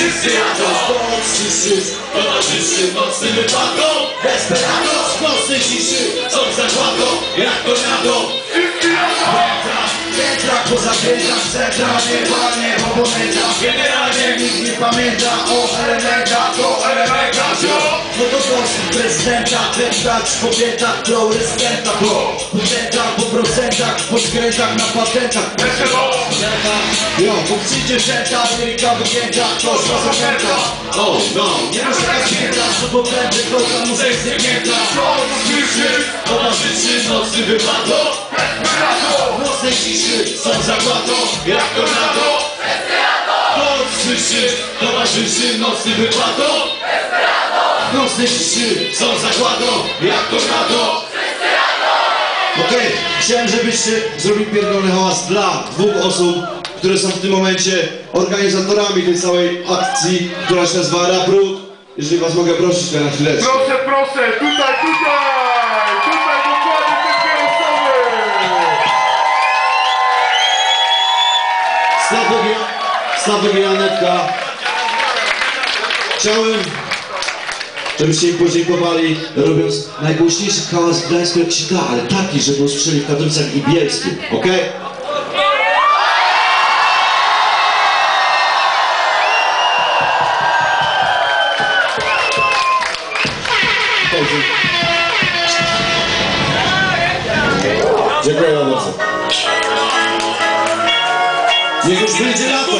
wszyscy jadą Towarzyszy, towarzyszy mocnym wypadkom Desperados w nocnej ciszy Są zagładą, jak tornado Pętla, pętla poza piętrach Centra, nieba, niebo, momenta Generalnie nikt nie pamięta o elementach To elementach, jo No to proszę prezydenta po fluorescenta Po procentach, po procentach Po skrętach na patentach Jo, bo przyjdzie żenta, Ameryka wygięta To zrozumięta O, no, nie muszę tak święta bo prędzej, to tam muszę zjemnięta Towarzyszy nocny wypadok w nocnej ciszy są zagładą jak tornado Towarzyszy, towarzyszy nocny wypadok W nocnej ciszy są zagładą jak tornado Okej, chciałem, żebyście zrobili pierdolony hałas dla dwóch osób, które są w tym momencie organizatorami tej całej akcji, która się nazywa Rabrut. Jeżeli was mogę prosić tutaj na chwileczkę. Proszę, proszę, tutaj, tutaj! Tutaj dokładnie te dwie osoby! Stawek, Stawek i Anetka. Chciałem, żebyście im podziękowali, robiąc najgłośniejszy hałas w Gdańsku jak się da, ale taki, żeby usłyszeli w Katowicach i Bielsku, okej? Dziękuję bardzo. Niech już będzie lato.